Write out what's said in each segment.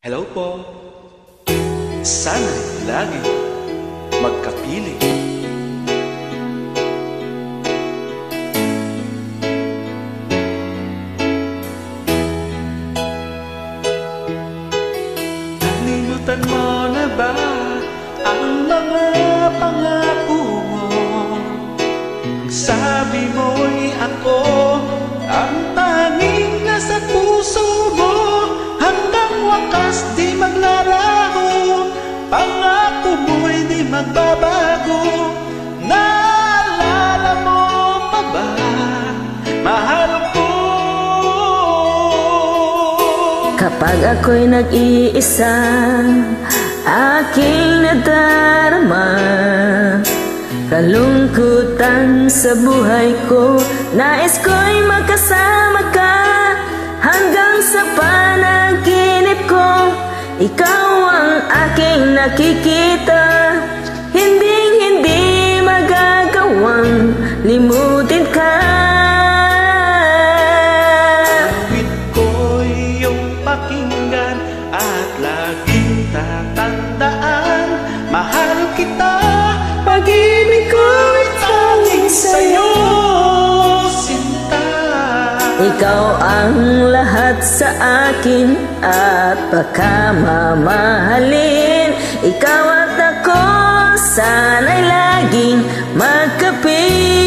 Hello po. Sana lagi magkapili. Nalimutan mo na ba ang mga pangako mo? Ang sabi mo'y ako ang tanging Kapag ako'y nag-iisa Aking nadarama. Kalungkutan sa buhay ko Nais ko'y makasama ka. Hanggang sa panaginip ko Ikaw ang aking nakikita Ikaw ang lahat sa akin at baka mamahalin Ikaw at ako sana'y laging magkapiling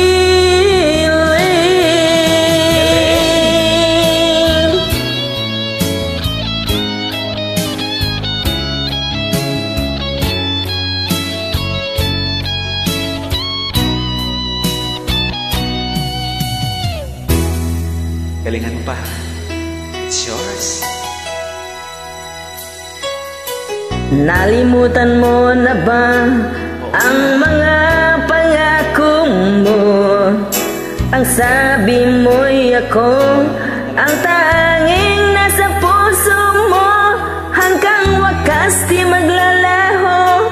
Galingan mo pa. It's yours. Nalimutan mo na ba ang mga pangako mo? Ang sabi mo'y ako ang tanging nasa puso mo. Hanggang wakas di maglalaho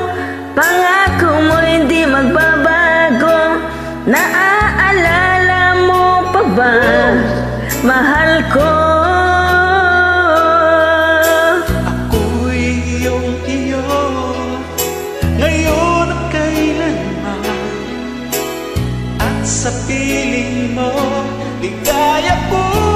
Pangako mo hindi magbabago. Naaalala Mahal ko. Ako'y iyong iyo. Ngayon at kailanman. At sa piling mo Ligaya ko'y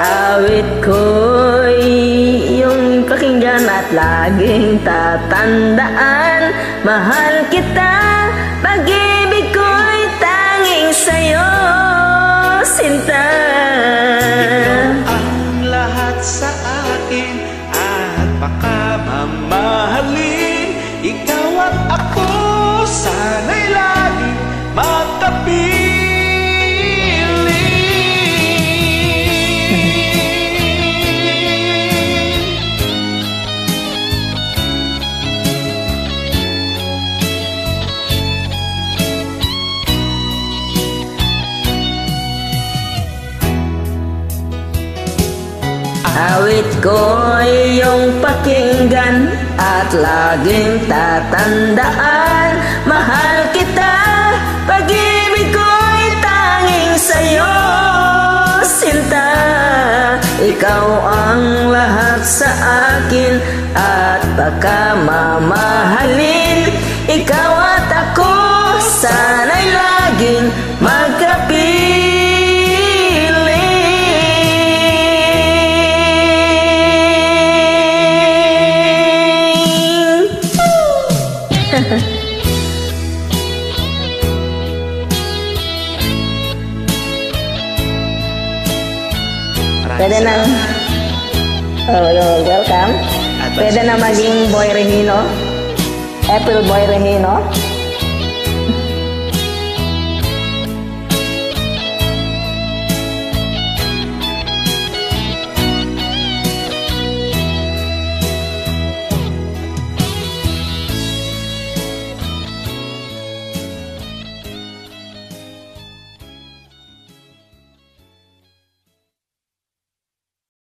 Awit ko'y iyong pakinggan at laging tatandaan. Mahal kita, pag-ibig ko'y tanging sa'yo, sinta. Ang lahat sa akin at baka mamahalin ikaw at ako sana'y lagi magkapiling Awit ko'y iyong pakinggan at laging tatandaan Mahal kita, pag-ibig ko'y tanging sa'yo, sinta. Ikaw ang lahat sa akin at baka mamahalin. Ikaw at ako, sana'y laging Pwede na salamat. Oh, welcome. Pwede na fees. maging Boy Regino. April Boy Regino.